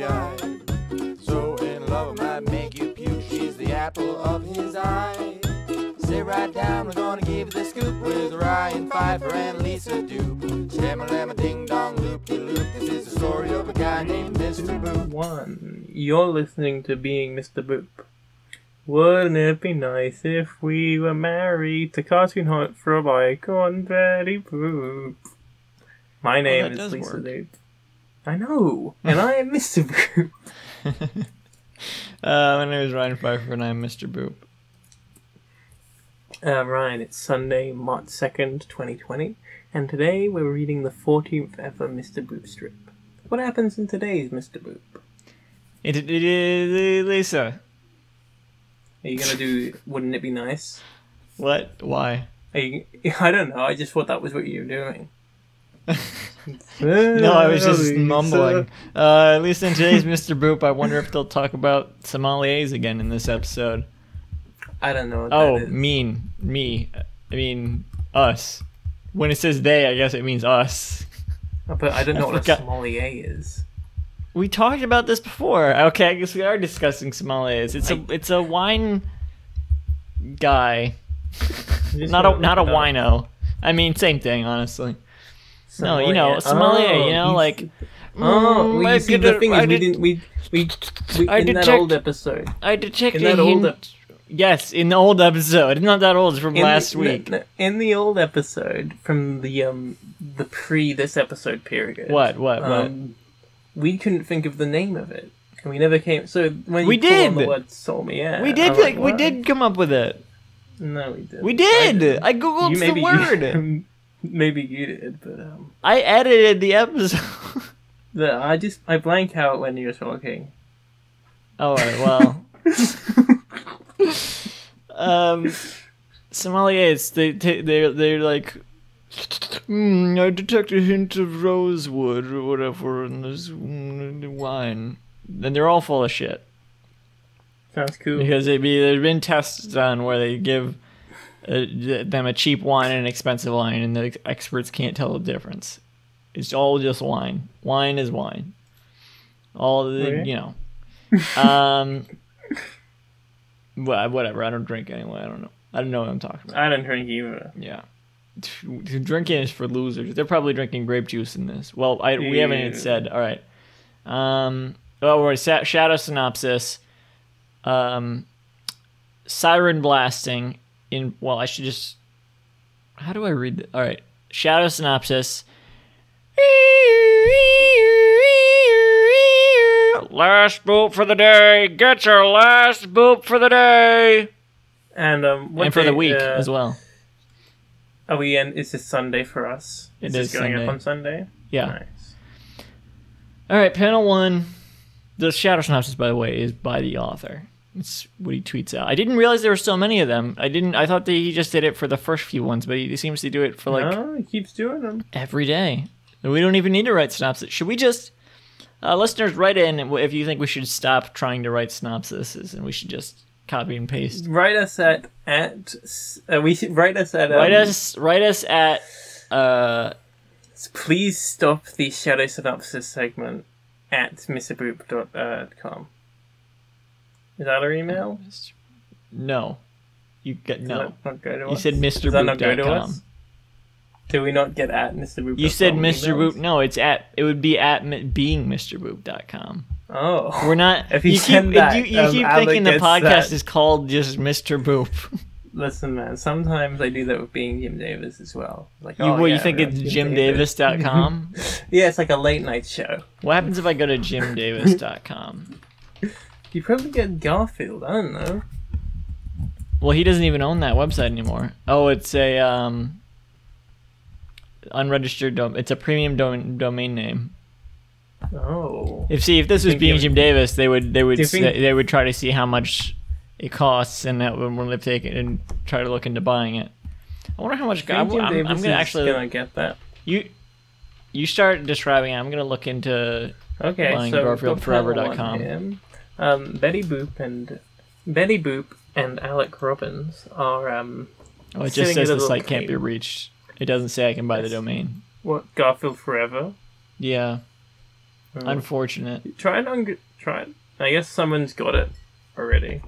guy. So in love, I might make you puke. She's the apple of his eye. Sit right down, we're gonna give you the scoop with Ryan Pfeiffer and Lisa Doop. Stammer, lamma, ding dong, loop de loop. This is the story of a guy named Mr. Boop. One. You're listening to Being Mr. Boop. Wouldn't it be nice if we were married to Cartoon Hunt for a bike on Betty Boop? My oh, name that is does Lisa work. Doop. I know, and I am Mr. Boop. Uh, my name is Ryan Pfeiffer, and I'm Mr. Boop. Uh, Ryan, it's Sunday, March 2nd, 2020, and today we're reading the 14th ever Mr. Boop strip. What happens in today's Mr. Boop? It, it, it is Lisa. Are you gonna do Wouldn't It Be Nice? What? Why? Are you, I don't know, I just thought that was what you were doing. No, I was just mumbling. Uh, at least in today's Mr. Boop, I wonder if they'll talk about sommeliers again in this episode. I don't know what Oh, that is. mean. Me. I mean, us. When it says they, I guess it means us. But I don't know what a forgot. sommelier is. We talked about this before. Okay, I guess we are discussing sommeliers. It's a I- it's a wine guy, not a not a look it up. wino. I mean, same thing, honestly. No, you know, Sommelier. sommelier. you know, like Oh, we see, did the thing I is, we did- didn't. We we, we I in that old episode. I detect In that old hint. Yes, in the old episode. Not that old. It's from in last the, week. no, no, in the old episode from the um the pre this episode period. What? What? What? Um, we couldn't think of the name of it, and we never came. So when We pull the did! word sommelier, we did. Like, like, we did come up with it. No, we did. We did. I, You googled the word. Maybe you did, but um, I edited the episode. the, I just I blank out when you're talking. All right. Well. um, sommeliers. They they they're, they're like. "Hmm, I detect a hint of rosewood or whatever in this mm, wine. And they're all full of shit. Sounds cool. Because they be there's been tests done where they give uh, them a cheap wine and an expensive wine, and the experts can't tell the difference. It's all just wine. Wine is wine. All the Okay. you know. Um. well, whatever. I don't drink anyway. I don't know. I don't know what I'm talking about. I don't drink either. Yeah. Drinking is for losers. They're probably drinking grape juice in this. Well, I we haven't even said. All right. Um. Oh, we're sa- shadow synopsis. Um. Siren blasting in. Well, I should just. How do I read it? All right. Shadow synopsis. Last boop for the day. Get your last boop for the day. And um, what and for the week uh, as well. Are we in? Is this Sunday for us? It is this is going Sunday. up on Sunday? Yeah. Nice. All right, panel one. The shadow synopsis, by the way, is by the author. It's what he tweets out. I didn't realize there were so many of them. I didn't. I thought that he just did it for the first few ones, but he seems to do it for like no, he keeps doing them. every day. We don't even need to write synopsis. Should we just, uh, listeners, write in if you think we should stop trying to write synopsises and we should just copy and paste. Write us at at uh, we write us at um, Write us. Write us at. Uh, Please stop the shadow synopsis segment at mrboop.com. Is that our email? no. You get no. not go to You us? said Does that not go to us? Do we not get at Mr. Boop? You said Mr. Boop. No, it's at. It would be at mi- beingmrboop.com. Oh. We're not. If you you keep that, you, you um, keep Alec thinking the podcast that. is called just Mr. Boop. Listen, man. Sometimes I do that with being Jim Davis as well. Like, You, oh, what, yeah, you think it's Jim Davis. jimdavis.com? Yeah, it's like a late night show. what happens if I go to jimdavis.com? You probably get Garfield. I don't know. Well, he doesn't even own that website anymore. Oh, it's a um unregistered dom- it's a premium dom- domain name. Oh. If see if this was being Jim Davis, they would they would Do you say, think- they would try to see how much it costs and that when they take it and try to look into buying it. I wonder how much. I I'm, Jim I'm, Davis I'm gonna actually gonna get that. you you start describing it. I'm gonna look into Okay, Buying so GarfieldForever.com. we've got panel one here. Um, Betty Boop and Betty Boop and Alec Robbins are um oh it just says the site can't be reached. It doesn't say I can buy the domain. what Garfield Forever. Yeah. Oh. Unfortunate. Try and un- try. it. I guess someone's got it already.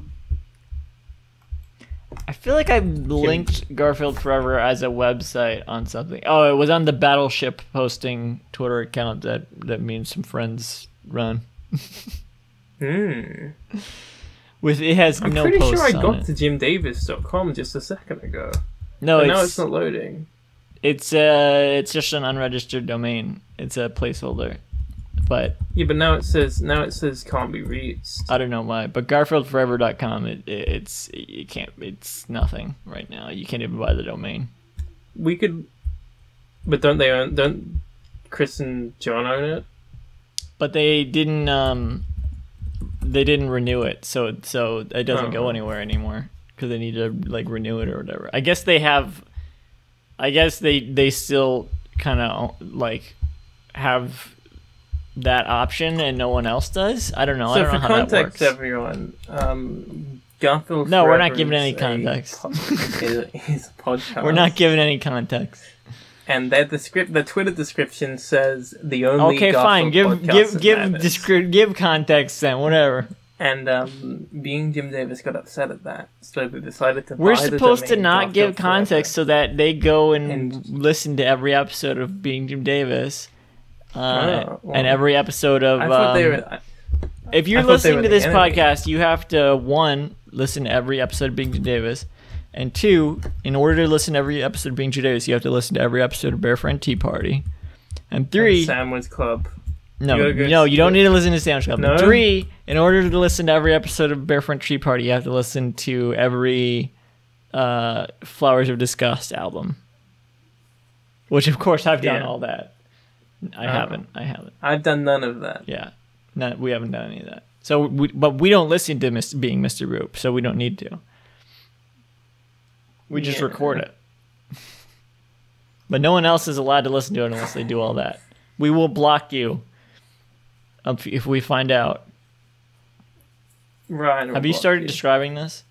I feel like I linked Garfield Forever as a website on something. Oh, it was on the Battleship posting Twitter account that that me and some friends run. Hmm. With it has. I'm no pretty sure I got it. to jimdavis.com just a second ago. no, it's now it's not loading. it's uh it's just an unregistered domain. It's a placeholder, but Yeah, but now it says now it says can't be reached. I don't know why. But GarfieldForever.com, it, it it's you can't. It's nothing right now. You can't even buy the domain. We could, but don't they own? Don't Chris and John own it? but they didn't um they didn't renew it so so it doesn't go Oh. anywhere anymore because they need to like renew it or whatever i guess they have i guess they they still kind of like have that option and no one else does i don't know i don't know how that context, works everyone, um, Garfield. No, we're not giving any context. po- is, is a podcast. we're not giving any context And their descript, the Twitter description says the only. okay fine give give give descri- give context then whatever And um, being Jim Davis got upset at that, so they decided to. We're the supposed to not give context so that they go and, And- listen to every episode of Being Jim Davis, uh, Oh, well. and every episode of. I thought they um, were. I, if you're they listening to this enemy. podcast, you have to one listen to every episode of Being Jim Davis, and two, in order to listen to every episode of Being Jim Davis, you have to listen to every episode of Bear Friend Tea Party, and three. Sandwich Club. No, You no, you don't need to listen to Sandwich Club. No? Three, in order to listen to every episode of Barefront Tea Party, you have to listen to every uh, Flowers of Disgust album. Which, of course, I've done Yeah. all that. I Oh. haven't. I haven't. I've done none of that. Yeah, no, we haven't done any of that. So, we, but we don't listen to Mr. being Mr. Boop, so we don't need to. We just Yeah. record it. But no one else is allowed to listen to it unless they do all that. We will block you if if we find out. Right. Have you started describing this?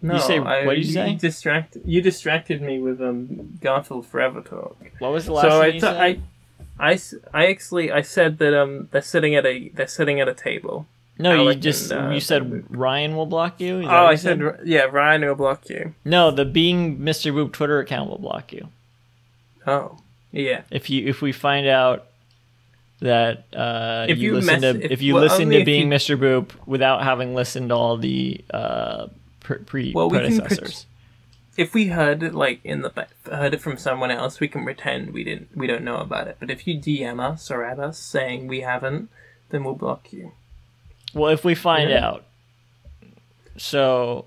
No, You say- I, what did you say? Distract, you distracted me with um, Garfield Forever talk. What was the last so thing I, you? I, I, I actually I said that um they're sitting at a they're sitting at a table. No, you just and, uh, you said Ryan will block you. Is Oh, what I you said yeah, Ryan will block you. no. The being Mr. Boop Twitter account will block you Oh, yeah. if you if we find out that uh, If you, you listen mess- to if- if, you well, listen to being you- Mr. Boop without having listened to all the uh, pre, Well, we predecessors. If we heard it like in the heard it from someone else, we can pretend we didn't we don't know about it. But if you DM us or at us saying we haven't, then we'll block you. Well, if we find Yeah. out, so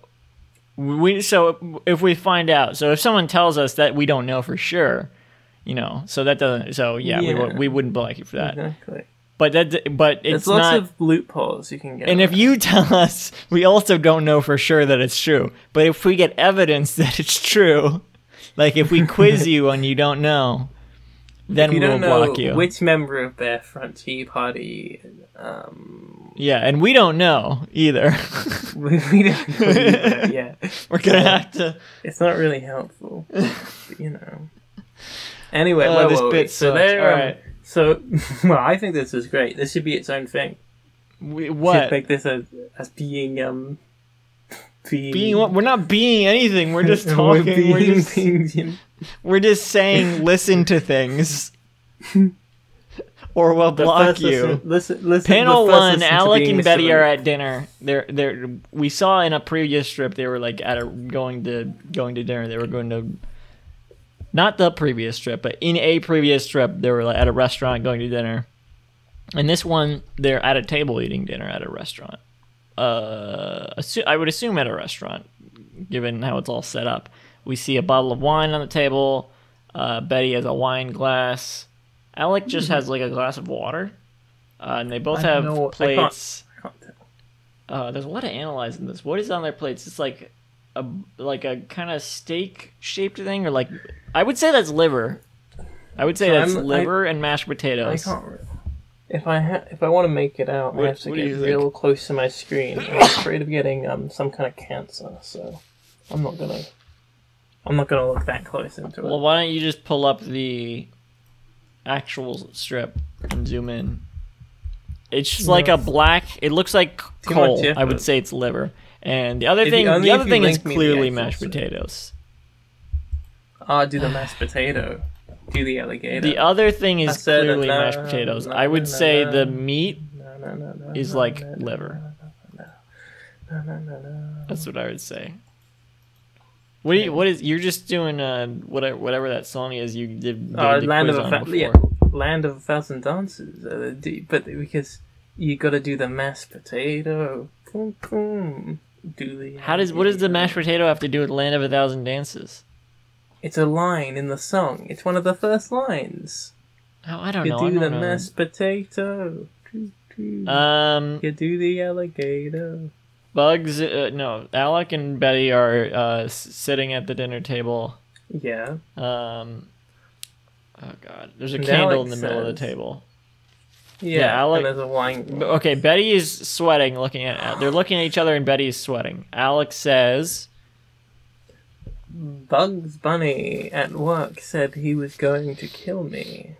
we so if we find out, so if someone tells us that we don't know for sure, you know, so that doesn't. So yeah, we Yeah. would we wouldn't block you for that. Exactly. But that but There's it's lots not. of loopholes you can get. and if you tell us, we also don't know for sure that it's true. But if we get evidence that it's true, like if we quiz you and you don't know, then we will block you. which member of their front tea party, um, yeah, and we don't know either. we, we don't know either, yeah, We're gonna have to. it's not really helpful, but, you know. Anyway, Oh, whoa, this whoa, bit so there. Um. So, well, I think this is great. This should be its own thing. We, Should what? make this as as being um being being what? We're not being anything. We're just We're talking. being, We're just, being we're just saying listen to things, or we'll block you. Listen, listen, listen, Panel one, Alec and Betty are at dinner. They're they're we saw in a previous strip they were like at a going to going to dinner. They were going to not the previous strip, but in a previous strip they were like at a restaurant going to dinner. And this one they're at a table eating dinner at a restaurant. Uh, I would assume at a restaurant, given how it's all set up. We see a bottle of wine on the table. Uh, Betty has a wine glass. Alec just has like a glass of water. Uh, and they both I have know what- I can't- plates. I can't. Uh, there's a lot of analyzing this. What is on their plates? It's like a like a kind of steak shaped thing, or like I would say that's liver. I would say So that's I'm- I- liver and mashed I potatoes. can't. If I ha- if I want to make it out, What- I have to get you think? real close to my screen. I'm afraid of getting um some kind of cancer, so I'm not gonna. I'm not gonna look that close into it. Well, why don't you just pull up the actual strip and zoom in? It's just like a black. It looks like coal. I would say it's liver. And the other thing, the other thing is link me the clearly mashed potatoes. Ah, do the mashed potato. Do the alligator. The other thing is said clearly na- mashed potatoes. na- I would say the meat No, no, no, no, is no, like no, liver. no, no, no, no. That's what I would say. What do you, what is you're just doing uh whatever whatever that song is you did, did Uh, land of a fa- yeah, land of a thousand dances. Uh, do- but because you got to do the mashed potato. Boom, boom. Do the. How does what does the mashed potato have to do with Land of a Thousand Dances? It's a line in the song. It's one of the first lines. Oh, I don't You know. do I the know. mashed potato. Um, you do the alligator. Bugs. Uh, no, Alec and Betty are uh, sitting at the dinner table. Yeah. Um, oh God, there's a And candle Alec in the middle of the table. Yeah, Yeah, Alec- and there's a wine. Okay, Betty is sweating. Looking at they're looking at each other, and Betty is sweating. Alex says, Bugs Bunny at work said he was going to kill me.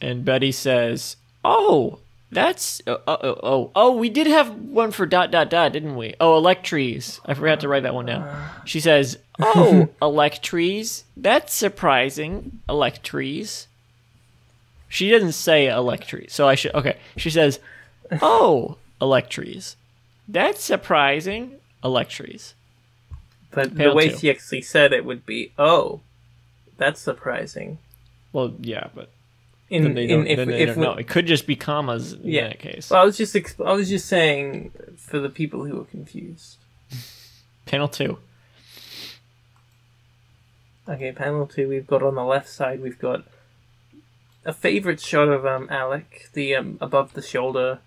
and Betty says, "Oh, that's uh, uh, uh, oh oh we did have one for dot dot dot, didn't we? Oh, Electries. I forgot to write that one down. She says, "Oh, Electries. That's surprising, Electries." She doesn't say Electries, so I should okay. She says, "Oh, Electries. That's surprising, Electries." But the way two. she actually said it would be, "Oh, that's surprising." Well, yeah, but In, then they in don't, if, if we- know. It could just be commas in Yeah. that case. Well, I was just exp- I was just saying for the people who are confused. Panel two. Okay, panel two. We've got on the left side. We've got a favorite shot of um Alec, the um above the shoulder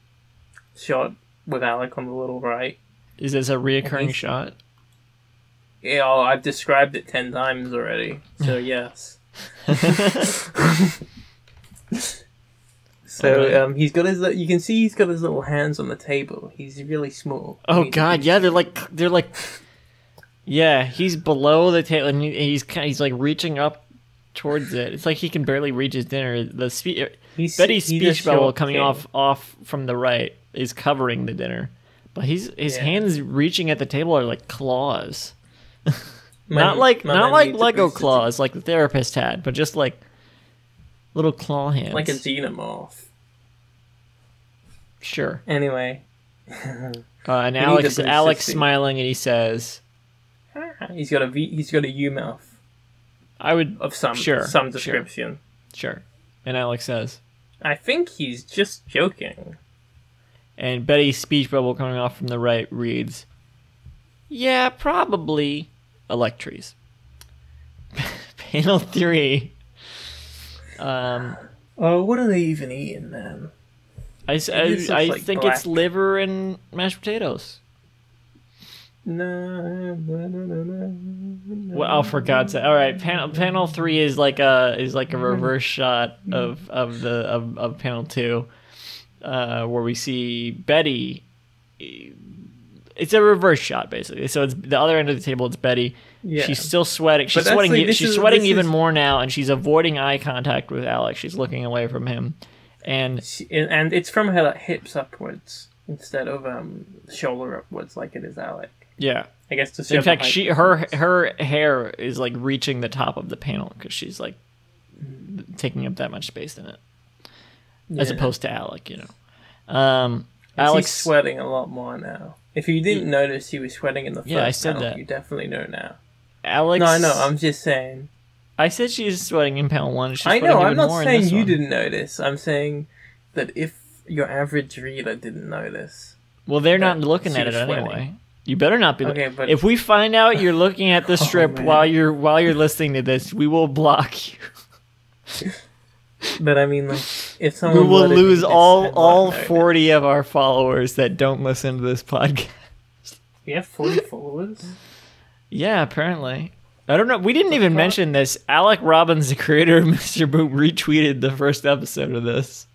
shot with Alec on the little right. Is this a reoccurring shot? Yeah, I've described it ten times already. So yes. so um, he's got his. You can see he's got his little hands on the table. He's really small. Oh He's- god, yeah, they're like they're like Yeah, he's below the table and he, he's kind he's like reaching up towards it. It's like he can barely reach his dinner. The spe- He's, Betty's speech bubble coming king. off off from the right is covering the dinner. But he's his Yeah. hands reaching at the table are like claws. My- not like not like Lego claws like the therapist had, but just like little claw hands. like a xenomorph. Sure. Anyway, Uh, and Alex Alex smiling and he says, he's got a V. He's got a U mouth "I would of some Sure, some sure. description. sure." And Alex says, I think he's just joking. and Betty's speech bubble coming off from the right reads, "Yeah, probably Electries." Panel three. Um, Oh, what are they even eating, man? I, s- It just I- I like think black. it's liver and mashed potatoes. No, no, no. Well, oh, for God's sake! All right, panel panel three is like a is like a reverse shot of of the of, of panel two, uh, where we see Betty. It's a reverse shot basically. So it's the other end of the table. It's Betty. Yeah. She's still sweating. She's sweating. actually, e- She's is- sweating even is- more now, and she's avoiding eye contact with Alex. She's looking away from him, and She, and it's from her like, hips upwards instead of um shoulder upwards like it is Alec. yeah. I guess to In fact, she her her hair is like reaching the top of the panel because she's like taking up that much space in it, as opposed to Alec. You know, um, And Alex. she's sweating a lot more now. If you didn't notice, he was sweating in the first Yeah, I said panel, that. You definitely know now. Alex. No, I know. I'm just saying. I said she's sweating in panel one. She's I know. I'm not saying you one. didn't notice. I'm saying that if your average reader didn't notice, Well, they're not looking at it sweating. anyway. You better not be. Okay, but- if we find out you're looking at the oh, strip man. while you're while you're listening to this, we will block you. but I mean, like, if someone We will lose all all forty of our followers that don't listen to this podcast. We have 40 followers. Yeah, apparently. I don't know. We didn't even mention this. Alec Robbins, the creator of Mr. Boop, retweeted the first episode of this,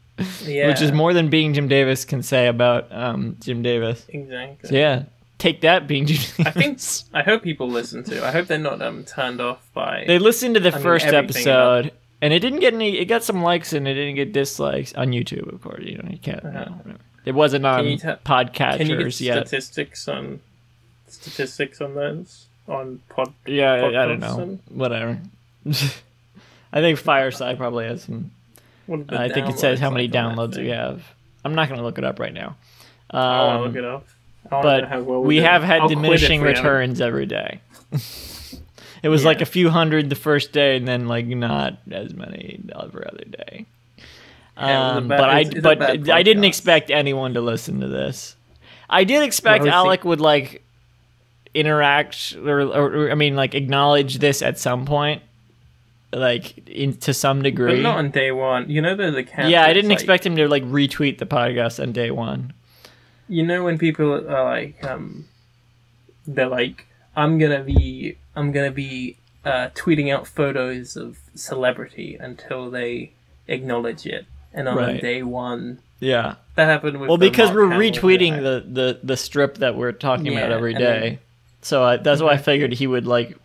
Yeah, which is more than Being Jim Davis can say about um, Jim Davis. exactly. So yeah, take that, Being Jim Davis. I think I hope people listen to. I hope they're not um turned off by. they listened to the I mean, first episode and it didn't get any. It got some likes and it didn't get dislikes on YouTube. Of course, you know you can't. You know, it wasn't on you ta- podcatchers Can you get yet. statistics on statistics on those on pod? Yeah, I, I don't know. and- Whatever. I think Fireside probably has some. I think it says how many like downloads we have. I'm not going to look it up right now. I want to Um, look it up. I wanna know but well we we're have had I'll diminishing we returns every day. it was like a few hundred the first day, and then like not as many every other day. Yeah, it was a Um, bad- but I it's- but I didn't expect anyone to listen to this. I did expect Well, I was Alec would like interact or, or, or I mean like acknowledge this at some point, like in, to some degree. But not on day one. You know, there's a cat. yeah, I didn't like- expect him to like retweet the podcast on day one. You know, when people are like, um, they're like, I'm gonna be, I'm gonna be uh, tweeting out photos of celebrity until they acknowledge it, and on Right. day one, Yeah. that happened with. Well, because we're retweeting the, the, the strip that we're talking about Yeah, every and then- day, so I, that's why I figured he would like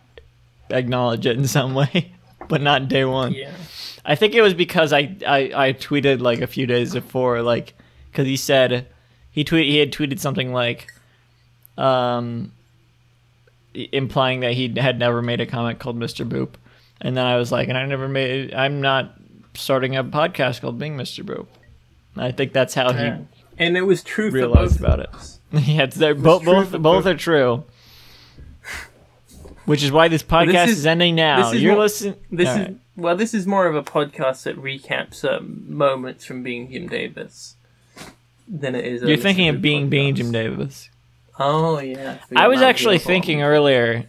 acknowledge it in some way, but not day one. Yeah. I think it was because I, I, I tweeted like a few days before, like because he said he tweet he had tweeted something like, um, implying that he had never made a comic called Mr. Boop, and then I was like, and I never made I'm not starting a podcast called Being Mr. Boop. I think that's how he And it was true realized both about it. yeah, they're both both both both. are true. Which is why this podcast is, is- ending now. this is You're listening. This All is right. well, this is more of a podcast that recaps um, moments from being Jim Davis than it is. You're thinking of being being. Jim Davis. Oh yeah. I was actually thinking earlier.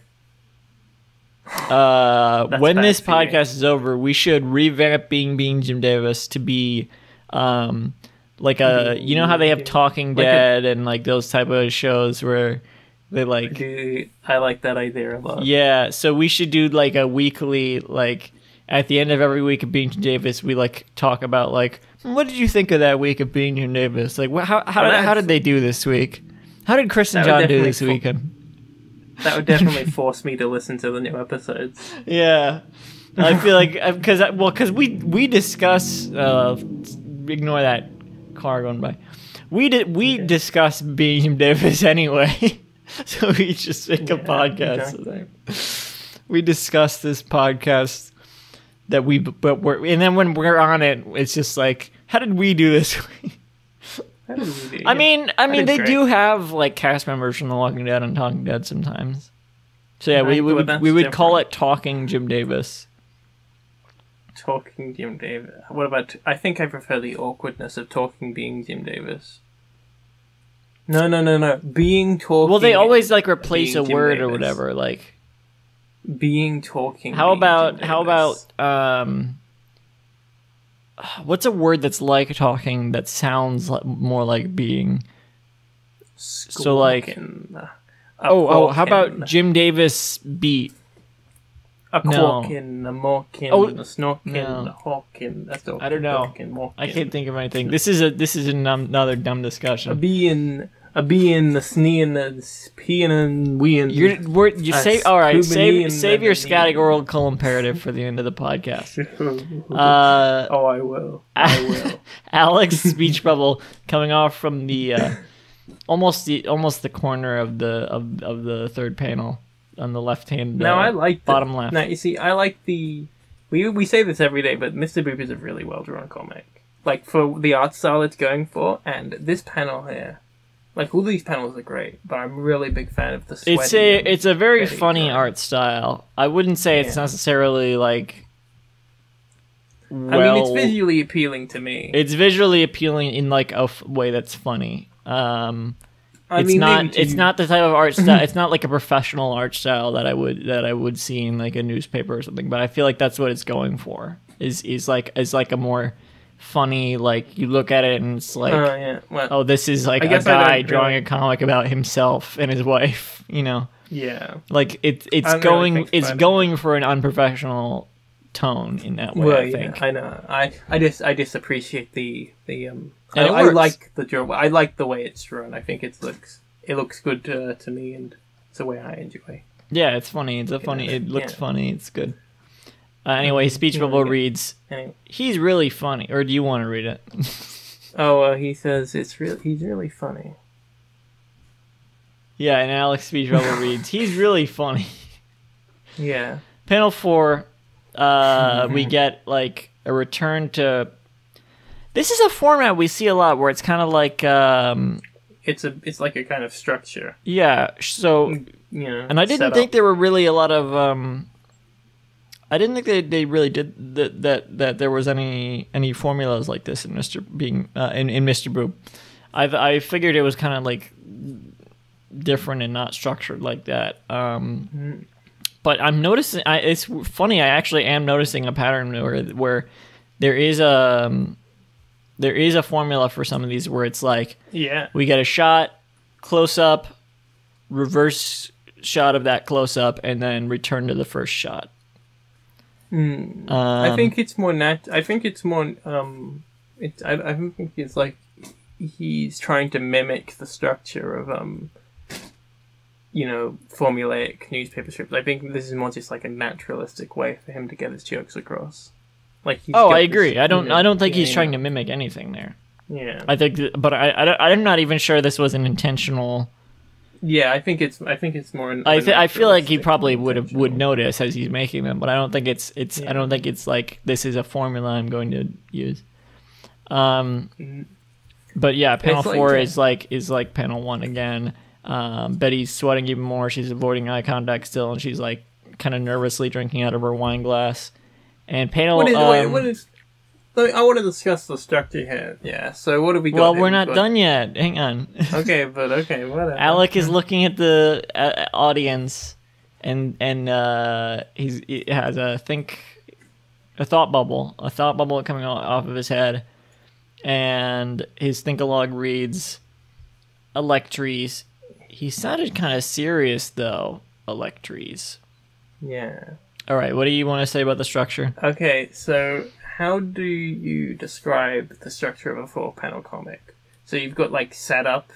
Uh, when this podcast is over, we should revamp being being Jim Davis to be, um, like a you know how they have Talking like a- Dead and like those type of shows where they like Dude, I like that idea a lot. Yeah, so we should do like a weekly, like at the end of every week of Being Davis, we like talk about like what did you think of that week of Being Davis? Like, wh- how how did, how did they do this week? How did Chris and John do this weekend? That would definitely force me to listen to the new episodes. Yeah, I feel like because well, because we we discuss uh, ignore that car going by. We did we Okay. discuss Being Jim Davis anyway, so we just make a Yeah, podcast. exactly. we discuss this podcast that we but we're and then when we're on it it's just like how did we do this we i mean i mean they great. do have like cast members from the walking dead and talking dead sometimes so yeah we, we would we would call it talking jim davis talking Jim Davis. What about? I think I prefer the awkwardness of talking being Jim Davis. No, no, no, no. Being talking. well they always like replace a word or whatever like being talking. how about how about um what's a word that's like talking that sounds like, more like being so, like- a oh oh how about jim davis beat a no. a mawking, Oh, a snorking, no. a hawking. That's all. I don't know. Talking. I can't think of anything. This is a this is an, um, another dumb A discussion. being, a being, the sneeing, the peeing, and weeing. You're we're, you save all right. Save save your Lemonade. categorical imperative for the end of the podcast. Uh, oh, I will. I will. Alec's speech bubble coming off from the uh, almost the almost the corner of the of, of the third panel on the left hand. No, uh, I like the, bottom left. Now you see, I like the. We we say this every day, but Mr. Boop is a really well drawn comic. Like for the art style it's going for, and this panel here, like all these panels are great, but I'm really a big fan of the. Sweaty It's a it's a very funny drawing. art style. I wouldn't say it's necessarily like. I mean, it's visually appealing to me. it's visually appealing in like a f- way that's funny. Um, I it's mean, not it's you- not the type of art style. it's not like a professional art style that I would that I would see in like a newspaper or something. But I feel like that's what it's going for. Is is like is like a more funny like you look at it and it's like Oh yeah. Well, oh this is like I a guess I don't guy really- drawing a comic about himself and his wife. You know, yeah. like it it's don't really going it's going for an unprofessional tone in that way. Well, I yeah, think. I know. I I just I just appreciate the the um. I, I like the draw. I like the way it's drawn. I think it looks it looks good to, to me, and it's the way I enjoy. Yeah, it's funny. It's a funny. It looks yeah. funny. It's good. Uh, anyway, speech bubble reads, Anyway. "He's really funny." Or do you want to read it? Oh, uh, he says it's real. He's really funny. yeah, and Alec's speech bubble reads, "He's really funny." Yeah. Panel four, uh, we get like a return to. This is a format we see a lot where it's kind of like, um, It's a. It's like a kind of structure. yeah. So, You know. and I didn't think up. there were really a lot of. Um, I didn't think they, they really did that, that that there was any any formulas like this in Mr. Being uh, in in Mr. Boop. I I figured it was kind of like different and not structured like that. Um, but I'm noticing. I, it's funny. I actually am noticing a pattern where where there is a um, there is a formula for some of these where it's like Yeah. we get a shot, close up, reverse shot of that close up, and then return to the first shot. Hmm. Um, I think it's more nat. I think it's more. Um. It. I. I don't think it's like he's trying to mimic the structure of um. You know, formulaic newspaper strips. I think this is more just like a naturalistic way for him to get his jokes across. Like. He's Oh, I this, agree. I don't. know- I don't think yeah, he's trying to mimic anything there. Yeah. I think, but I, I I'm not even sure this was an intentional. Yeah, I think it's. I think it's more. an- I th- I feel like he probably would have would notice as he's making them, but I don't think it's it's. I don't think it's like this is a formula I'm going to use. Um, Mhm. but yeah, panel It's like four that. is like is like panel one again. Um, Betty's sweating even more. She's avoiding eye contact still, and she's like kind of nervously drinking out of her wine glass. And panel, What is? wait, um, what is? Me- I want to discuss the structure here. Yeah. So what have we got? well, here? we're not got- done yet. Hang on. Okay, but okay, whatever. Alec is looking at the uh, audience, and and uh, he's he has a think, a thought bubble, a thought bubble coming off of his head, and his thinkalog reads, "Electries." He sounded kind of serious though. Electries. Yeah. All right, what do you want to say about the structure? Okay, so how do you describe the structure of a four-panel comic? So you've got like setup,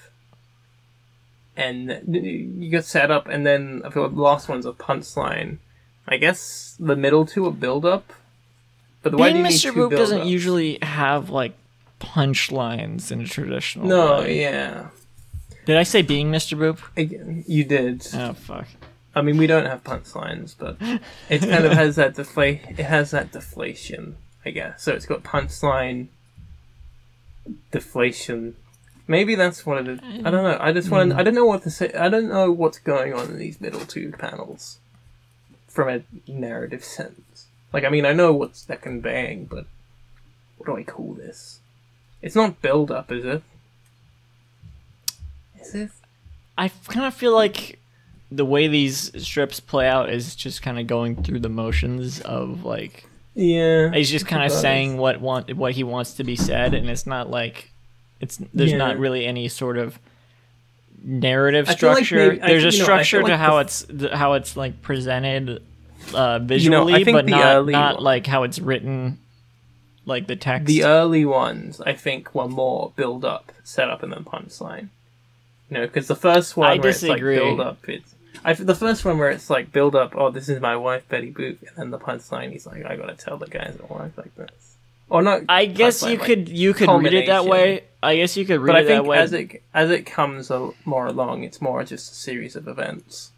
and you got setup, and then I feel the last one's a punchline. I guess the middle two are build-up. But why do Being Mr. Boop doesn't build-ups? usually have like punchlines in a traditional. No, way. yeah. Did I say being Mr. Boop? Again, you did. Oh fuck. I mean, we don't have punchlines, but it kind of has that deflate. It has that deflation, I guess. So it's got punchline, deflation. Maybe that's what it is. I don't know. I just want. to I don't know what to say. I don't know what's going on in these middle two panels, from a narrative sense. Like, I mean, I know what's they're conveying, but what do I call this? It's not build up, is it? Is it? I kind of feel like the way these strips play out is just kind of going through the motions of like Yeah. he's just kind of saying what want what he wants to be said, and it's not like it's there's Yeah. not really any sort of narrative I feel like structure. maybe- there's a feel- you know, I structure to like how it's how it's like presented uh, visually, I think but not not one- like how it's written, like the text. The early ones, I think, were more build up, set up, and then punchline. You know, because the first one I disagree. like build up, it's I, the first one where it's like build up. Oh, this is my wife Betty Boop, and then the punchline. He's like, I gotta tell the guys at work like this. Or not. I guess you like- could you could read it that way. I guess you could read but I it think that way. as it as it comes more along, it's more just a series of events.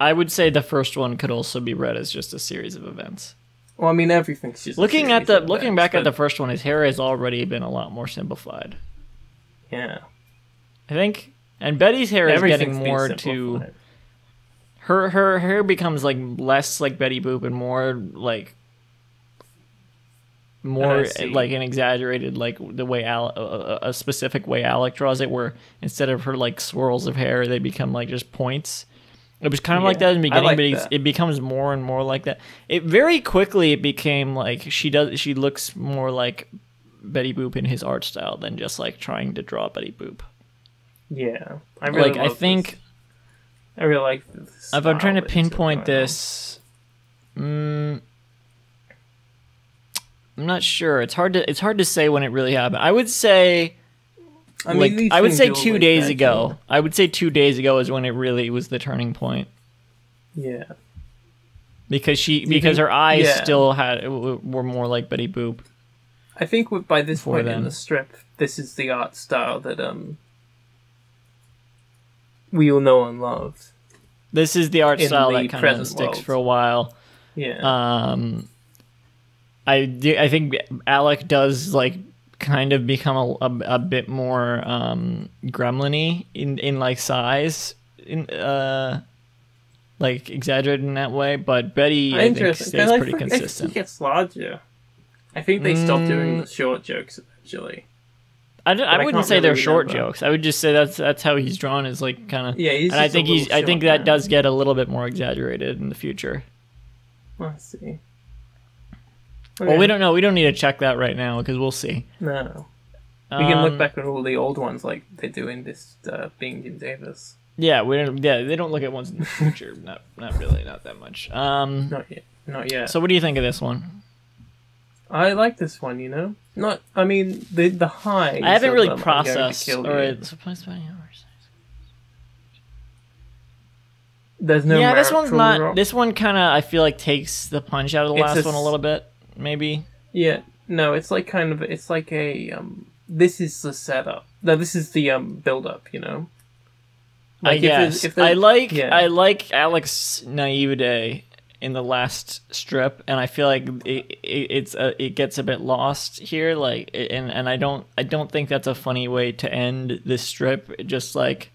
I would say the first one could also be read as just a series of events. Well, I mean, everything's just Looking at the looking back at the first one, his hair has already been a lot more simplified. yeah, I think, and Betty's hair is getting more to her her hair becomes like less like Betty Boop and more like more like an exaggerated like the way Al- a- a, specific way Alec draws it, where instead of her like swirls of hair, they become like just points. It was kind of like that in the beginning, like but it's, it becomes more and more like that. It very quickly it became like she does. She looks more like Betty Boop in his art style than just like trying to draw Betty Boop. Yeah, I really like I love this. think I really like this. if I'm trying to style that he's got pinpoint this, mm, I'm not sure. It's hard to it's hard to say when it really happened. I would say I mean, like I would say two always days gradual. ago. I would say two days ago is when it really was the turning point. Yeah. because she because think- her eyes yeah. still had were more like Betty Boop. I think by this Before point then. in the strip, this is the art style that um we all know and love. This is the art style the that kind of sticks world. for a while. Yeah. Um, I do, I think Alec does like kind of become a, a, a bit more um gremlin-y in in like size in uh like exaggerated in that way but betty i, think stays I pretty think- I think consistent He gets larger. I think they stopped doing Mm. the short jokes eventually. I, don't- I but I wouldn't say they're short jokes i would just say that's that's how he's drawn is like kind of Yeah, he's and i think he's i think that man. does get a little bit more exaggerated in the future I see. well we don't know we don't need to check that right now because we'll see No. We can look Um, back at all the old ones like they do in this uh, being Jim Davis. yeah we don't yeah they don't look at ones in the future not not really not that much um Not yet. Not yet. so what do you think of this one I like this one, you know? Not I mean the the high I haven't really processed. All right, surprise by hours. There's no yeah, this one's not. rock. This one kind of I feel like takes the punch out of the It's last a one a little bit, maybe. Yeah, no, it's like kind of it's like a um. This is the setup. No, this is the um build up. You know. I if there's- guess if there's- I like yeah. I like Alec's naivete in the last strip, and I feel like it, it, it's a, it gets a bit lost here. Like, and and I don't I don't think that's a funny way to end this strip. It just like,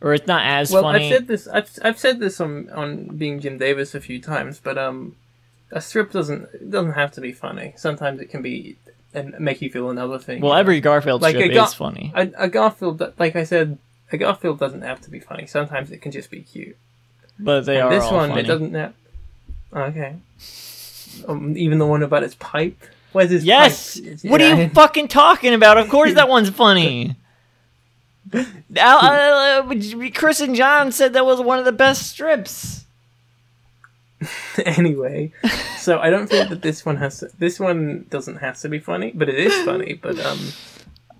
or it's not as Well, funny. I've said this. I've I've said this on on being Jim Davis a few times, but um, a strip doesn't it doesn't have to be funny. Sometimes it can be and make you feel another thing. well, every Garfield Like, strip a Gar- is funny. a, a Garfield, like I said, a Garfield doesn't have to be funny. Sometimes it can just be cute. But they And are this one, funny. it doesn't have. Okay. Um, even the one about his pipe. Where's his Yes. pipe? What are you fucking talking about? Of course that one's funny. Al, uh, uh, Chris and John said that was one of the best strips. anyway, so I don't think that this one has. To, this one doesn't have to be funny, but it is funny. But um,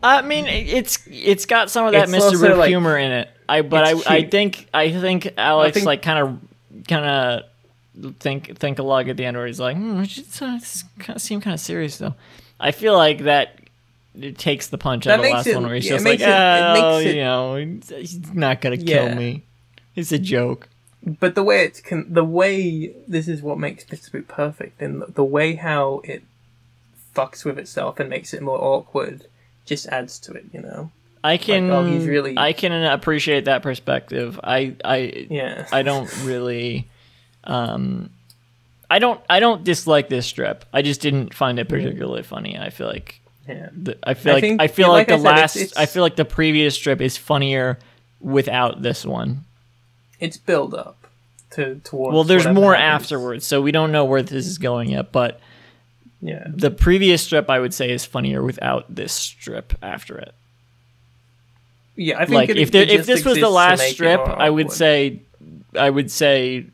I mean, it's it's got some of that Mr. Rip like- humor in it. I but I, I think I think Alec's think- like kind of kind of think think a log at the end where he's like, hmm, it should kind of seem kind of serious though. I feel like that it takes the punch out of the last it- one where he's yeah, just like, it- oh, makes it- you know, he's not gonna Yeah. kill me. It's a joke. but the way it's con- the way this is what makes Mr. Boop perfect, and the, way how it fucks with itself and makes it more awkward just adds to it. You know? I can oh, he's really- I can appreciate that perspective. I I Yeah. I don't really um I don't I don't dislike this strip. I just didn't find it particularly funny. I feel like yeah. the, I feel I like think- I feel yeah, like, like the said, it's- last it's- I feel like the previous strip is funnier without this one. It's build up to towards. Well, there's more happens. afterwards, so we don't know where this is going yet, but Yeah. the previous strip I would say is funnier without this strip after it. Yeah, I think like it- if there, if this was the last strip, I would say, I would say,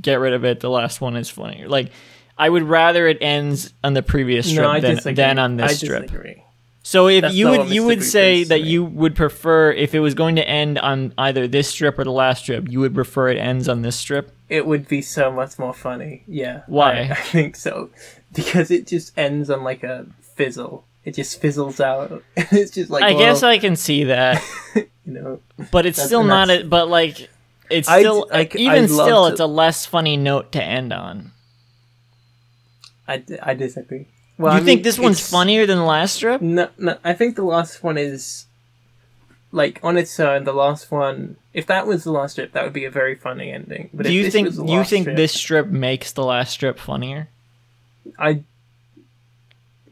get rid of it. The last one is funnier. Like, I would rather it ends on the previous strip no, than, than on this I strip. disagree. So if That's you would you would say that you would prefer if it was going to end on either this strip or the last strip, you would prefer it ends on this strip. It would be so much more funny. Yeah. Why? I, I think so. Because it just ends on like a fizzle. It just fizzles out. it's just like I guess I can see that, you know. but it's still not. A, but like, it's I'd- still like, even I'd love still, to- it's a less funny note to end on. I, I disagree. Well, you I think mean, this one's it's- funnier than the last strip? No, no. I think the last one is like on its own. The last one, if that was the last strip, that would be a very funny ending. But Do if you this think was the you think strip, this strip makes the last strip funnier? I.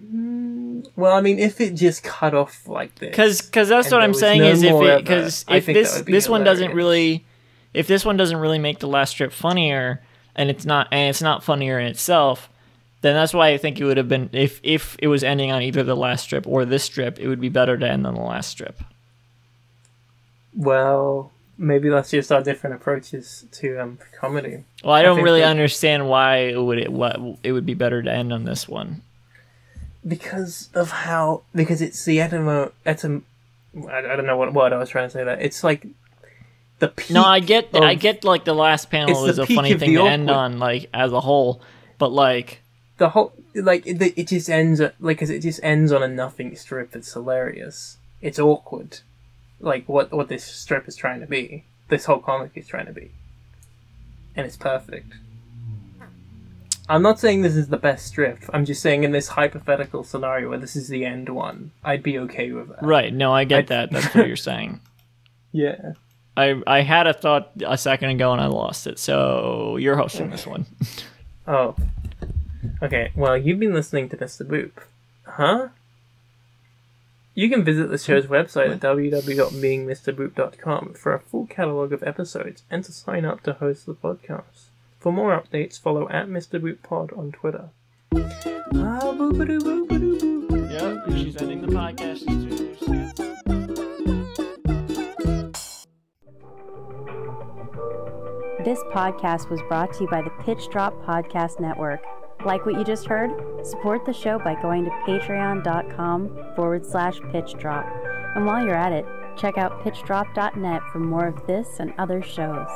Mm, Well, I mean, if it just cut off like this, Because because that's what I'm saying no is if it because if think that this would be this one doesn't really if this one doesn't really make the last strip funnier and it's not and it's not funnier in itself, then that's why I think it would have been if if it was ending on either the last strip or this strip, it would be better to end on the last strip. well, maybe that's just our different approaches to um comedy. Well, I don't think really that- understand why it would it what it would be better to end on this one. because of how because it's the etym etym I, I don't know what word I was trying to say that it's like the peak. No, I get of- I get like the last panel the is a funny thing the to end awkward. on, like as a whole. But like, the whole like it, it just ends at like 'cause it just ends on a nothing strip that's hilarious. It's awkward, like what what this strip is trying to be. This whole comic is trying to be, and it's perfect. I'm not saying this is the best strip. I'm just saying in this hypothetical scenario where this is the end one, I'd be okay with that. right? No, I get I- that. That's what you're saying. Yeah. I I had a thought a second ago and I lost it. So you're hosting this one. Oh. Okay, well, you've been listening to Mr. Boop. Huh? You can visit the show's website at www.beingmrboop.com for a full catalogue of episodes and to sign up to host the podcast. For more updates, follow at Mr. Boop Pod on Twitter. Ah, boop-a-doo, boop-a-doo, boop. Yep, she's ending the podcast. This podcast was brought to you by the Pitch Drop Podcast Network. Like what you just heard? Support the show by going to patreon.com forward slash pitch drop. And while you're at it, check out pitchdrop.net for more of this and other shows.